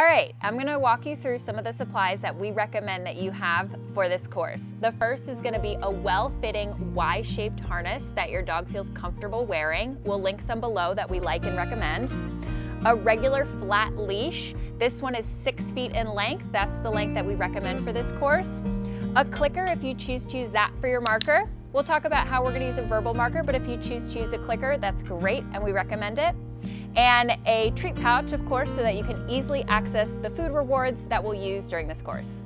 All right, I'm gonna walk you through some of the supplies that we recommend that you have for this course. The first is gonna be a well-fitting Y-shaped harness that your dog feels comfortable wearing. We'll link some below that we like and recommend. A regular flat leash. This one is six feet in length. That's the length that we recommend for this course. A clicker if you choose to use that for your marker. We'll talk about how we're gonna use a verbal marker, but if you choose to use a clicker, that's great and we recommend it and a treat pouch, of course, so that you can easily access the food rewards that we'll use during this course.